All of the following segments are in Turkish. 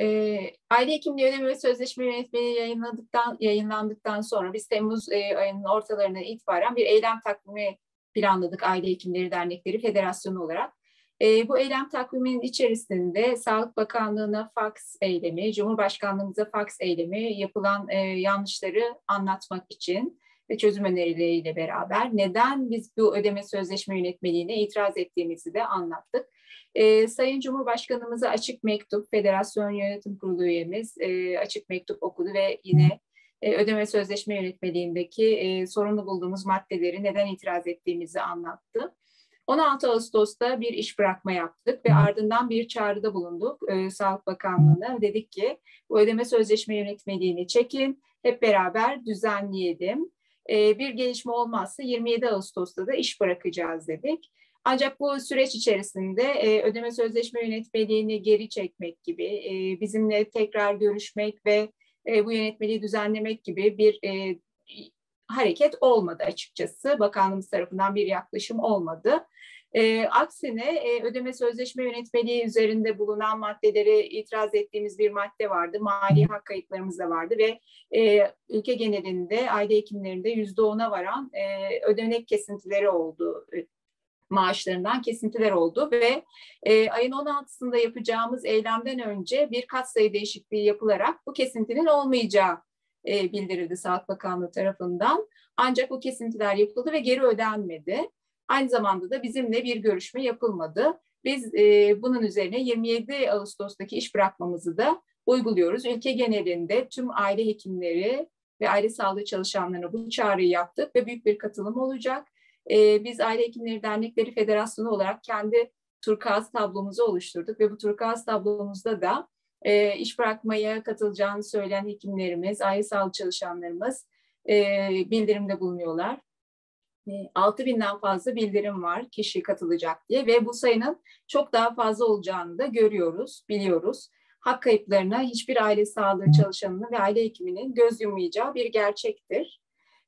E, aile hekimliği önemi ve sözleşme yönetmeliği yayınladıktan, yayınlandıktan sonra biz Temmuz e, ayının ortalarına itibaren bir eylem takvimi planladık Aile Hekimleri Dernekleri Federasyonu olarak. E, bu eylem takviminin içerisinde Sağlık Bakanlığı'na faks eylemi, Cumhurbaşkanlığımıza faks eylemi yapılan e, yanlışları anlatmak için ve çözüm önerileriyle beraber neden biz bu ödeme sözleşme yönetmeliğine itiraz ettiğimizi de anlattık. E, Sayın Cumhurbaşkanımıza açık mektup, Federasyon Yönetim Kurulu üyemiz e, açık mektup okudu ve yine e, ödeme sözleşme yönetmeliğindeki e, sorunlu bulduğumuz maddeleri neden itiraz ettiğimizi anlattı. 16 Ağustos'ta bir iş bırakma yaptık ve ardından bir çağrıda bulunduk e, Sağlık Bakanlığı'na. Dedik ki bu ödeme sözleşme yönetmeliğini çekin, hep beraber düzenleyelim. E, bir gelişme olmazsa 27 Ağustos'ta da iş bırakacağız dedik. Ancak bu süreç içerisinde e, ödeme sözleşme yönetmeliğini geri çekmek gibi, e, bizimle tekrar görüşmek ve e, bu yönetmeliği düzenlemek gibi bir e, hareket olmadı açıkçası. Bakanlığımız tarafından bir yaklaşım olmadı. E, aksine e, ödeme sözleşme yönetmeliği üzerinde bulunan maddeleri itiraz ettiğimiz bir madde vardı. Mali hak kayıtlarımız da vardı ve e, ülke genelinde aile hekimlerinde yüzde ona varan e, ödenek kesintileri oldu maaşlarından kesintiler oldu ve e, ayın 16'sında yapacağımız eylemden önce bir katsayı değişikliği yapılarak bu kesintinin olmayacağı e, bildirildi Sağlık Bakanlığı tarafından. Ancak bu kesintiler yapıldı ve geri ödenmedi. Aynı zamanda da bizimle bir görüşme yapılmadı. Biz e, bunun üzerine 27 Ağustos'taki iş bırakmamızı da uyguluyoruz. Ülke genelinde tüm aile hekimleri ve aile sağlığı çalışanlarına bu çağrıyı yaptık ve büyük bir katılım olacak. E, biz Aile Hekimleri Dernekleri Federasyonu olarak kendi turkuaz tablomuzu oluşturduk ve bu turkuaz tablomuzda da e, iş bırakmaya katılacağını söyleyen hekimlerimiz, aile sağlığı çalışanlarımız e, bildirimde bulunuyorlar. E, 6 binden fazla bildirim var kişi katılacak diye ve bu sayının çok daha fazla olacağını da görüyoruz, biliyoruz. Hak kayıplarına hiçbir aile sağlığı çalışanının ve aile hekiminin göz yummayacağı bir gerçektir.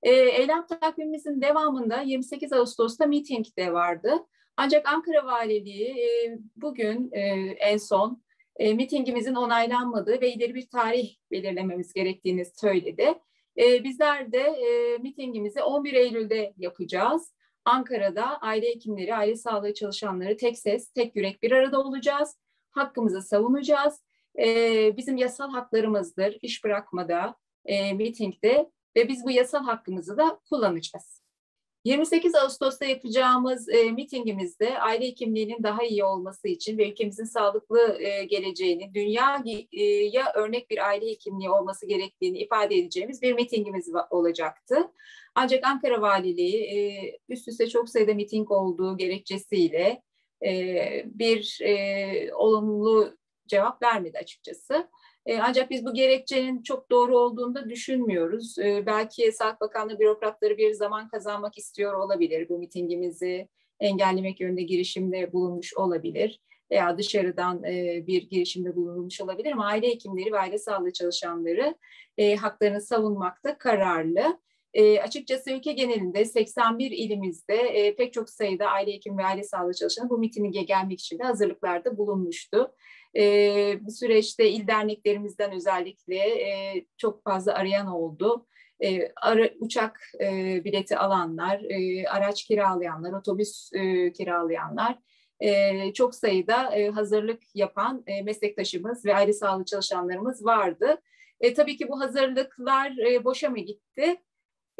E, eylem takvimimizin devamında 28 Ağustos'ta miting de vardı. Ancak Ankara Valiliği e, bugün e, en son e, mitingimizin onaylanmadığı ve ileri bir tarih belirlememiz gerektiğini söyledi. E, bizler de e, mitingimizi 11 Eylül'de yapacağız. Ankara'da aile hekimleri, aile sağlığı çalışanları tek ses, tek yürek bir arada olacağız. Hakkımızı savunacağız. E, bizim yasal haklarımızdır iş bırakmada, e, mitingde ve biz bu yasal hakkımızı da kullanacağız. 28 Ağustos'ta yapacağımız e, mitingimizde aile hekimliğinin daha iyi olması için ve ülkemizin sağlıklı e, geleceğini, dünyaya örnek bir aile hekimliği olması gerektiğini ifade edeceğimiz bir mitingimiz olacaktı. Ancak Ankara Valiliği e, üst üste çok sayıda miting olduğu gerekçesiyle e, bir e, olumlu cevap vermedi açıkçası. E, ancak biz bu gerekçenin çok doğru olduğunu da düşünmüyoruz. E, belki Sağlık Bakanlığı bürokratları bir zaman kazanmak istiyor olabilir. Bu mitingimizi engellemek yönünde girişimde bulunmuş olabilir veya dışarıdan e, bir girişimde bulunmuş olabilir ama aile hekimleri ve aile sağlığı çalışanları haklarını savunmakta kararlı. E, açıkçası ülke genelinde 81 ilimizde e, pek çok sayıda aile hekim ve aile sağlığı çalışanı bu mitinge gelmek için de hazırlıklarda bulunmuştu. E, bu süreçte il derneklerimizden özellikle e, çok fazla arayan oldu. E, ara, uçak e, bileti alanlar, e, araç kiralayanlar, otobüs e, kiralayanlar, e, çok sayıda e, hazırlık yapan e, meslektaşımız ve aile sağlığı çalışanlarımız vardı. E, tabii ki bu hazırlıklar e, boşa mı gitti?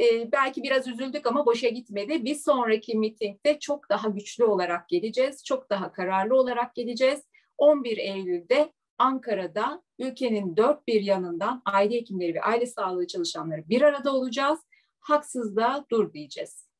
E, belki biraz üzüldük ama boşa gitmedi. Bir sonraki mitingde çok daha güçlü olarak geleceğiz, çok daha kararlı olarak geleceğiz 11 Eylül'de Ankara'da ülkenin dört bir yanından aile hekimleri ve aile sağlığı çalışanları bir arada olacağız. Haksızlığa dur diyeceğiz.